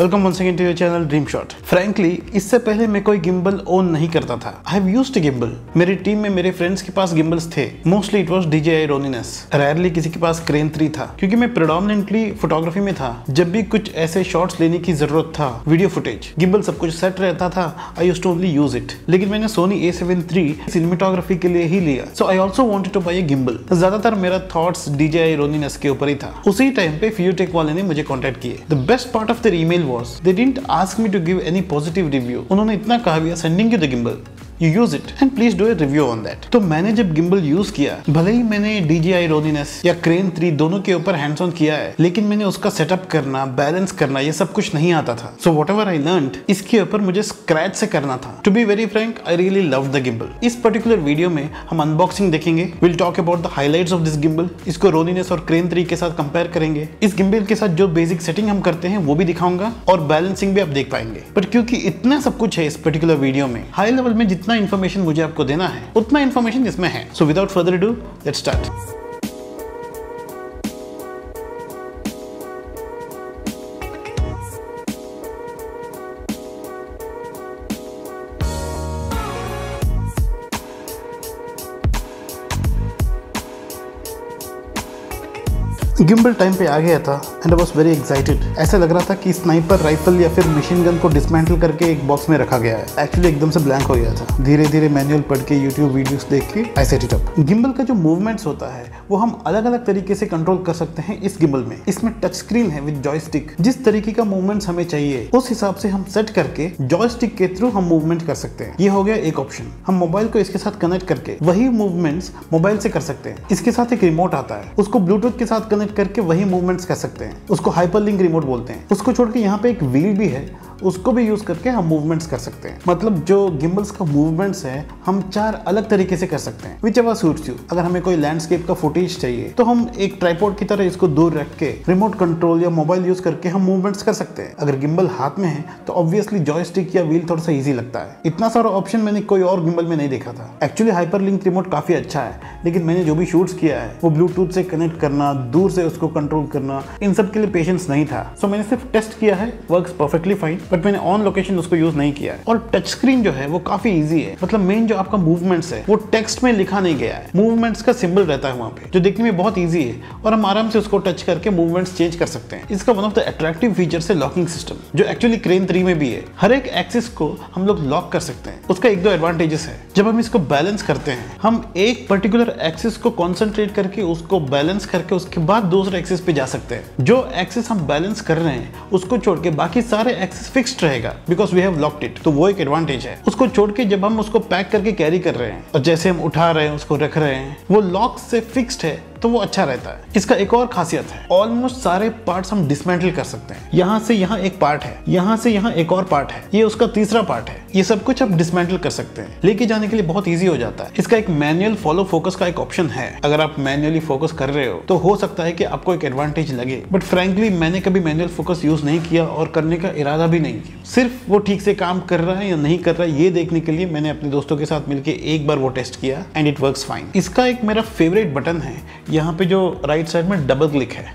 Welcome once again to your channel dream shot frankly इससे पहले मैं कोई गिम्बल ओन नहीं करता था। आई हैव यूज्ड गिम्बल मेरी टीम में मेरे फ्रेंड्स के पास गिम्बल्स थे। Mostly it was DJI Ronin S rarely किसी के पास क्रेन 3 था। क्योंकि मैं प्रोडोमिनेंटली फोटोग्राफी में था। जब भी कुछ ऐसे शॉट्स लेने की ज़रूरत था वीडियो फुटेज गिम्बल सब कुछ सेट रहता था। I used to only use it लेकिन मैंने सोनी A7 III सिनेमेटोग्राफी के लिए ही लिया। So I also wanted to buy a gimbal ज़्यादातर मेरा थॉट्स डीजेआई रोनिनेस के ऊपर ही था। उसी टाइम पे फ्यूटेक वाले ने मुझे कांटेक्ट किए। The best part of their email was they didn't ask me to give any positive review उन्होंने इतना कहा भी sending you the gimbal you use it and please do a review on that तो मैंने जब gimbal use किया, भले ही मैंने डीजीआई रोनिनेस या क्रेन थ्री दोनों के ऊपर हैंड्स ऑन किया है, लेकिन मैंने उसका सेटअप करना बैलेंस करना, ये सब कुछ नहीं आता था। So whatever I learn इसके ऊपर मुझे स्क्रैच से करना था। To be very frank I really love the gimbal इस पर्टिकुलर वीडियो में हम अनबॉक्सिंग देखेंगे। Will talk about the highlights of this gimbal इसको रोनिनेस और क्रेन थ्री के साथ कंपेयर करेंगे। इस गिम्बल के साथ जो बेसिक सेटिंग हम करते हैं, वो भी दिखाऊँगा और बैलेंसिंग भी आप देख पाएँगे। बट क्योंकि इतना सब कुछ है इस पर्टिकुलर वीडियो में हाई लेवल में जितना इन्फॉर्मेशन मुझे आपको देना है, उतना इन्फॉर्मेशन इसमें है। So without further do let start gimbal time पे आ गया था and I was very excited ऐसा लग रहा था कि स्नाइपर राइफल या फिर मशीन गन को डिसमेंटल करके एक बॉक्स में रखा गया है। एक्चुअली एकदम से ब्लैंक हो गया था। धीरे धीरे मैनुअल पढ़ के यूट्यूब वीडियोस देख के I set it up gimbal का जो मूवमेंट्स होता है, वो हम अलग अलग तरीके से कंट्रोल कर सकते हैं इस गिम्बल में। इसमें टच स्क्रीन है विद जॉयस्टिक जिस तरीके का मूवमेंट्स हमें चाहिए, उस हिसाब से हम सेट करके जॉयस्टिक के थ्रू हम मूवमेंट कर सकते हैं। ये हो गया एक ऑप्शन हम मोबाइल को इसके साथ कनेक्ट करके वही मूवमेंट्स मोबाइल से कर सकते हैं। इसके साथ एक रिमोट आता है। उसको ब्लूटूथ के साथ कनेक्ट करके वही मूवमेंट्स कर सकते हैं। उसको हाइपरलिंक रिमोट बोलते हैं। उसको छोड़ के यहाँ पे एक व्हील भी है। उसको भी यूज़ करके हम मूवमेंट्स कर सकते हैं। मतलब जो गिम्बल्स का मूवमेंट्स है, हम चार अलग तरीके से कर सकते हैं। विच एवर सूट्स यू अगर हमें कोई लैंडस्केप का फुटेज चाहिए तो हम एक ट्राईपोर्ड की तरह इसको दूर रख के रिमोट कंट्रोल या मोबाइल यूज़ करके हम मूवमेंट्स कर सकते हैं। अगर गिम्बल हाथ में है तो ऑब्वियसली जॉयस्टिक या व्हील थोड़ा सा ईजी लगता है। इतना सारा ऑप्शन मैंने कोई और गिम्बल में नहीं देखा था। एक्चुअली हाइपर लिंक रिमोट काफ़ी अच्छा है, लेकिन मैंने जो भी शूट्स किया है, वो ब्लूटूथ से कनेक्ट करना, दूर से उसको कंट्रोल करना, इन सब के लिए पेशेंस नहीं था। सो मैंने सिर्फ़ टेस्ट किया है वर्क परफेक्टली फाइन बट मैंने ऑन लोकेशन उसको यूज़ नहीं किया है। और टच स्क्रीन जो है, वो काफ़ी इजी है। मतलब मेन जो आपका मूवमेंट्स है, वो टेक्स्ट में लिखा नहीं गया है। मूवमेंट्स का सिंबल रहता है वहाँ पे, जो देखने में बहुत इजी है। और हम आराम से उसको टच करके मूवमेंट्स चेंज कर सकते हैं। इसका one of the attractive feature है लॉकिंग सिस्टम जो एक्चुअली क्रेन थ्री में भी है। हर एक एक्सिस को हम लोग लॉक कर सकते हैं। उसका एक दो एडवांटेजेस है। जब हम इसको बैलेंस करते हैं, हम एक पर्टिकुलर एक्सिस को कॉन्सेंट्रेट करके उसको बैलेंस करके उसके बाद दूसरे एक्सिस पे जा सकते हैं। जो एक्सिस हम बैलेंस कर रहे हैं, उसको छोड़ के बाकी सारे एक्सिस फिक्स्ड रहेगा because we have locked it तो वो एक एडवांटेज है। उसको छोड़ के जब हम उसको पैक करके कैरी कर रहे हैं, और जैसे हम उठा रहे हैं, उसको रख रहे हैं, वो लॉक से फिक्स्ड है। तो वो अच्छा रहता है। इसका एक और खासियत है। ऑलमोस्ट सारे पार्ट हम डिसमेंटल कर सकते हैं। यहाँ से यहाँ एक पार्ट है। यहाँ से यहाँ एक और पार्ट है। ये उसका तीसरा पार्ट है। ये सब कुछ आप डिसमेंटल कर सकते हैं। लेके जाने के लिए बहुत ईजी हो जाता है। इसका एक मैनुअल फॉलो फोकस का एक ऑप्शन है। अगर आप मैनुअली फोकस कर रहे हो तो हो सकता है कि आपको एक एडवांटेज लगे। बट फ्रेंकली मैंने कभी मैनुअल फोकस यूज़ नहीं किया और करने का इरादा भी नहीं किया। सिर्फ़ वो ठीक से काम कर रहा है या नहीं कर रहा है, ये देखने के लिए मैंने अपने दोस्तों के साथ मिलकर एक बार वो टेस्ट किया एंड इट वर्क फाइन इसका एक मेरा फेवरेट बटन है। यहाँ पे जो राइट साइड में डबल क्लिक है।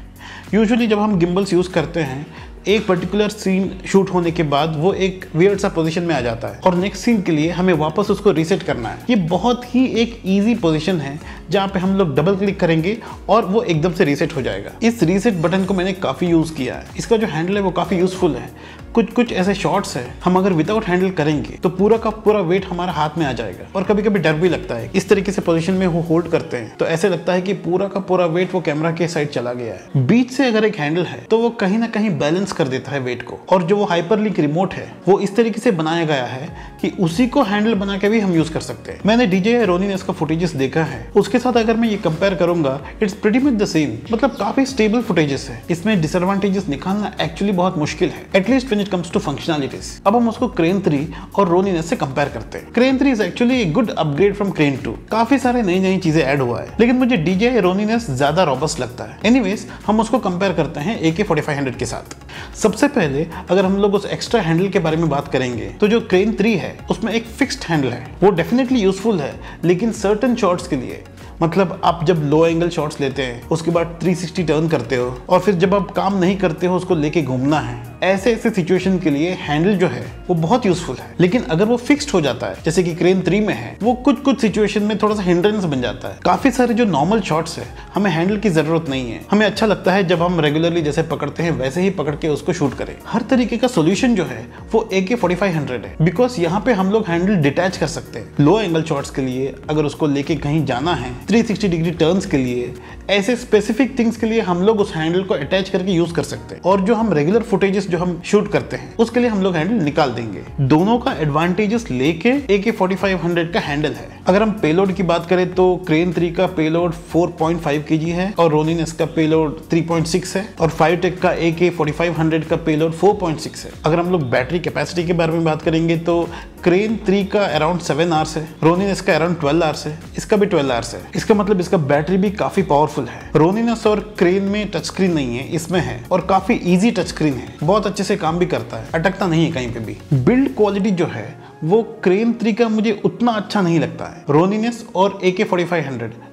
यूजुअली जब हम गिम्बल्स यूज़ करते हैं, एक पर्टिकुलर सीन शूट होने के बाद वो एक वियर्ड सा पोजीशन में आ जाता है। और नेक्स्ट सीन के लिए हमें वापस उसको रीसेट करना है। ये बहुत ही एक इजी पोजीशन है, जहाँ पे हम लोग डबल क्लिक करेंगे और वो एकदम से रीसेट हो जाएगा। इस रीसेट बटन को मैंने काफ़ी यूज़ किया है। इसका जो हैंडल है वो काफ़ी यूज़फुल है। कुछ कुछ ऐसे शॉट्स है, हम अगर विदाउट हैंडल करेंगे तो पूरा का पूरा वेट हमारा हाथ में आ जाएगा। और कभी कभी डर भी लगता है। इस तरीके से पोजिशन में वो होल्ड करते हैं। तो ऐसे लगता है कि पूरा का पूरा वेट वो कैमरा के साइड चला गया है। बीच से अगर एक हैंडल है तो वो कहीं ना कहीं बैलेंस कर देता है वेट को। और जो वो हाइपर लिंक रिमोट है, वो इस तरीके से बनाया गया है कि उसी को हैंडल बना के भी हम यूज़ कर सकते हैं। मैंने डीजे रोनी ने इसका फुटेजेस देखा है। उसके साथ अगर मैं ये कंपेयर करूँगा it's pretty much the same मतलब काफ़ी स्टेबल फुटेजेस है। इसमें डिसएडवांटेजेस निकालना एक्चुअली बहुत मुश्किल है। At least it comes to functionalities अब हम उसको क्रेन थ्री और रोनीनेस से कंपेयर करते हैं। Crane three is actually good upgrade from crane two काफ़ी सारे नई नई चीज़ें ऐड हुआ है। लेकिन मुझे डीजे रोनीनेस ज़्यादा रॉबस्ट लगता है। एनीवेज हम उसको कंपेयर करते हैं ए के के साथ। सबसे पहले अगर हम लोग उस एक्स्ट्रा हैंडल के बारे में बात करेंगे तो जो क्रेन थ्री है, उसमें एक फिक्स्ड हैंडल है। वो डेफिनेटली यूजफुल है, लेकिन सर्टन शॉट्स के लिए। मतलब आप जब लो एंगल शॉट्स लेते हैं, उसके बाद 360 टर्न करते हो, और फिर जब आप काम नहीं करते हो, उसको लेके घूमना है, ऐसे ऐसे सिचुएशन के लिए हैंडल जो है, वो बहुत यूजफुल है। लेकिन अगर वो फिक्स्ड हो जाता है, जैसे कि क्रेन थ्री में है, वो कुछ कुछ सिचुएशन में थोड़ा सा हिंड्रेंस बन जाता है। काफ़ी सारे जो नॉर्मल शॉट्स है, हमें हैंडल की ज़रूरत नहीं है। हमें अच्छा लगता है जब हम रेगुलरली जैसे पकड़ते हैं, वैसे ही पकड़ के उसको शूट करें। हर तरीके का सोल्यूशन जो है, वो ए के फोर्टी है। बिकॉज़ यहाँ पे हम लोग हैंडल डिटैच कर सकते हैं। लो एंगल शॉट्स के लिए, अगर उसको लेके कहीं जाना है 360 डिग्री टर्न्स के लिए, ऐसे स्पेसिफिक थिंग्स के लिए हम लोग उस हैंडल को अटैच करके यूज़ कर सकते हैं। और जो हम रेगुलर फुटेजेस जो हम शूट करते हैं, उसके लिए हम लोग हैंडल निकाल देंगे। दोनों का एडवांटेजेस लेके ए के फोर्टी का हैंडल है। अगर हम पेलोड की बात करें तो क्रेन थ्री का पेलोड 4.5 पॉइंट है और रोनिनस का पेलोड 3.6 है और फाइव टेक का ए के फोर्टी का पेलोड 4.6 है। अगर हम लोग बैटरी कैपेसिटी के बारे में बात करेंगे तो क्रेन थ्री का अराउंड सेवन आवर्स है। रोनिन इसका अराउंड ट्वेल्व आवर्स है। इसका भी ट्वेल्व आवर्स है। इसका मतलब इसका बैटरी भी काफ़ी पावरफुल है। रोनिनस और क्रेन में टच स्क्रीन नहीं है, इसमें है और काफ़ी इजी टच स्क्रीन है। बहुत अच्छे से काम भी करता है। अटकता नहीं है कहीं पे भी। बिल्ड क्वालिटी जो है वो क्रेन थ्री का मुझे उतना अच्छा नहीं लगता है। रोनिनेस और ए के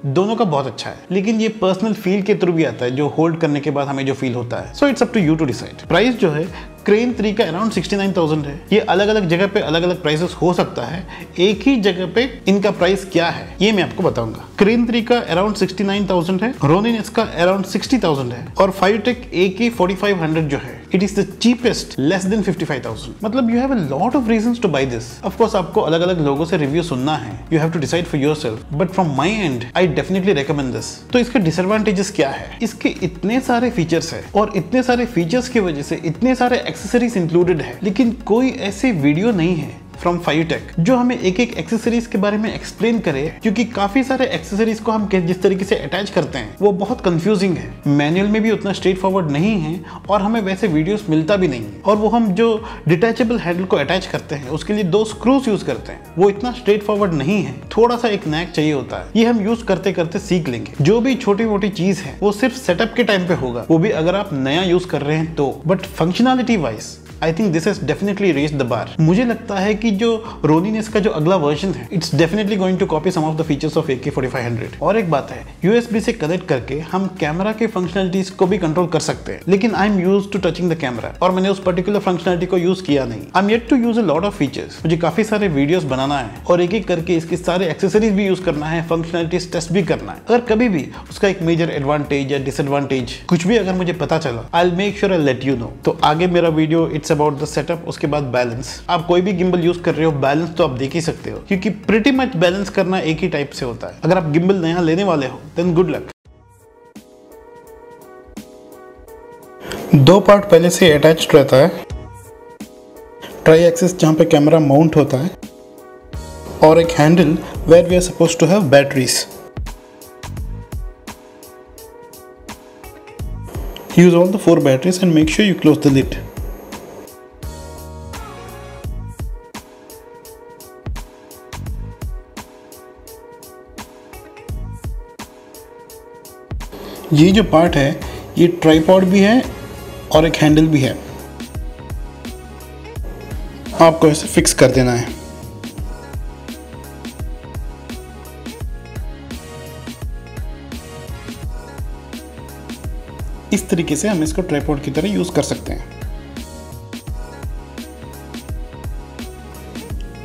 दोनों का बहुत अच्छा है। लेकिन ये पर्सनल फील के थ्रू भी आता है, जो होल्ड करने के बाद हमें जो फील होता है। So it's up to you to decide price जो है क्रेन थ्री का अराउंड सिक्सटी नाइन थाउज़ेंड है। ये अलग अलग जगह पे अलग अलग प्राइसेस हो सकता है। एक ही जगह पे इनका प्राइस क्या है, ये मैं आपको बताऊँगा। क्रेन थ्री का अराउंड सिक्सटी नाइन थाउज़ेंड है। रोनिन इसका अराउंड सिक्सटी थाउज़ेंड है। और five tech A K forty जो है it is the cheapest less than fifty five thousand मतलब you have a lot of reason to buy this of course आपको अलग अलग लोगों से रिव्यू सुनना है. You have to decide for your self but from my end I definitely recommend this तो इसके डिसएडवांटेजेस क्या है? इसके इतने सारे फीचर्स है और इतने सारे फीचर्स की वजह से इतने सारे एक्सेसरीज इंक्लूडेड है. लेकिन कोई ऐसे वीडियो नहीं है फ्रॉम फाइव टेक जो हमें एक एक एक्सेसरीज के बारे में एक्सप्लेन करे, क्योंकि काफ़ी सारे एक्सेसरीज को हम जिस तरीके से अटैच करते हैं, वो बहुत कंफ्यूजिंग है। मैनुअल में भी उतना स्ट्रेट फॉरवर्ड नहीं है और हमें वैसे वीडियोस मिलता भी नहीं है। और वो हम जो डिटेचेबल हैंडल को अटैच करते हैं, उसके लिए दो स्क्रूज यूज़ करते हैं। वो इतना स्ट्रेट फॉरवर्ड नहीं है। थोड़ा सा एक नैक चाहिए होता है। ये हम यूज़ करते करते सीख लेंगे। जो भी छोटी मोटी चीज़ है, वो सिर्फ़ सेटअप के टाइम पे होगा। वो भी अगर आप नया यूज़ कर रहे हैं तो। But functionality wise I think this is definitely raise the bar मुझे लगता है कि जो रोनीनेस का जो अगला वर्जन है it's definitely going to copy some of the features of A K forty five hundred और एक बात है यूएसबी से कनेक्ट करके हम कैमरा के फंक्शनलिटीज को भी कंट्रोल कर सकते हैं. लेकिन I am use to touching the camera और मैंने उस पर्टिकुलर फंक्शनलिटी को यूज़ किया नहीं. I am yet to use a lot of features मुझे काफ़ी सारे वीडियोस बनाना है और एक एक करके इसके सारे एक्सेसरीज भी यूज़ करना है फंक्शनलिटीज टेस्ट भी करना है. अगर कभी भी उसका एक मेजर एडवांटेज या डिसएडवांटेज कुछ भी अगर मुझे पता चला I make sure I let you know तो आगे मेरा video it's about the setup उसके बाद बैलेंस आप कोई भी गिम्बल यूज़ कर रहे हो बैलेंस तो आप देख ही सकते हो, क्योंकि प्रिटी मच बैलेंस करना एक ही टाइप से होता है. अगर आप गिम्बल नया लेने वाले हो देन गुड लक दो पार्ट पहले से अटैच्ड रहता है. ट्राई एक्सिस जहाँ पे कैमरा माउंट होता है. और एक handle where we are suppose to have batteries use all the four batteries and make sure you close the lid. ये जो पार्ट है, ये ट्राईपॉड भी है और एक हैंडल भी है। आपको इसे फिक्स कर देना है। इस तरीके से हम इसको ट्राईपॉड की तरह यूज़ कर सकते हैं।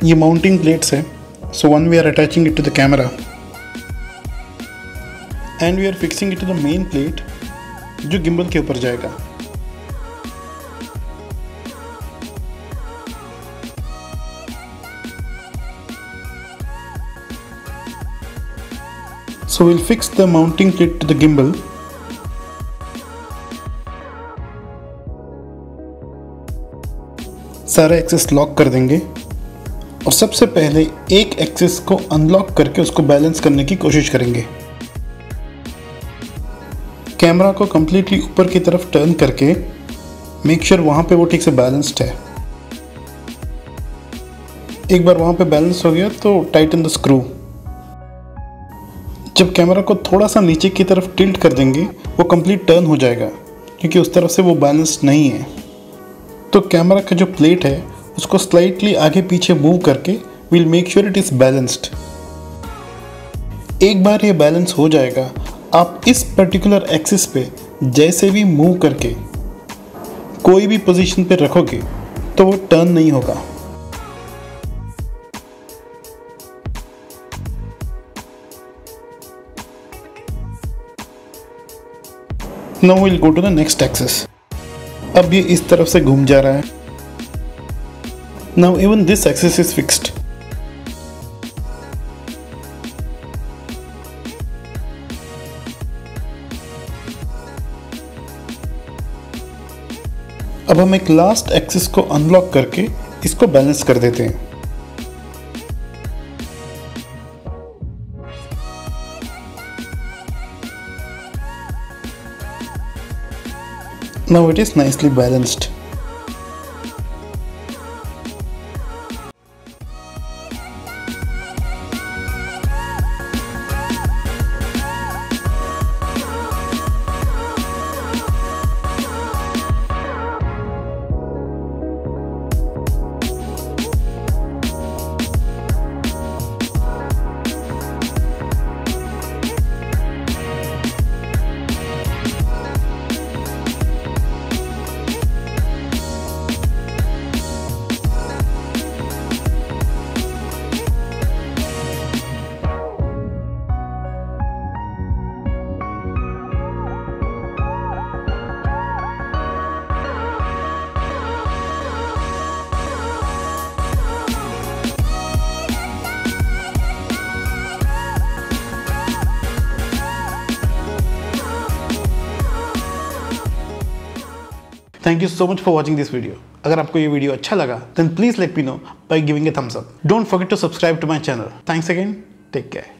ये माउंटिंग प्लेट्स है so one we are attaching it to the camera and we are fixing it to the main plate जो गिम्बल के ऊपर जाएगा। So we'll fix the mounting plate to the gimbal. सारे एक्सेस लॉक कर देंगे। और सबसे पहले एक एक्सेस को अनलॉक करके उसको बैलेंस करने की कोशिश करेंगे। कैमरा को कम्प्लीटली ऊपर की तरफ़ टर्न करके मेक श्योर वहाँ पे वो ठीक से बैलेंस्ड है। एक बार वहाँ पे बैलेंस हो गया तो टाइटन द स्क्रू जब कैमरा को थोड़ा सा नीचे की तरफ़ टिल्ट कर देंगे, वो कंप्लीट टर्न हो जाएगा, क्योंकि उस तरफ़ से वो बैलेंस्ड नहीं है। तो कैमरा का जो प्लेट है, उसको स्लाइटली आगे पीछे मूव करके will make sure it is balanced एक बार ये बैलेंस हो जाएगा आप इस पर्टिकुलर एक्सिस पे जैसे भी मूव करके कोई भी पोजीशन पे रखोगे तो वो टर्न नहीं होगा। Now will go to the next axis अब ये इस तरफ़ से घूम जा रहा है। Now even this axis is fixed अब हम एक लास्ट एक्सिस को अनलॉक करके इसको बैलेंस कर देते हैं Now it is nicely balanced. Thank you so much for watching this video अगर आपको ये वीडियो अच्छा लगा then please let me know by giving a thumbs up don't forget to subscribe to my channel thanks again take care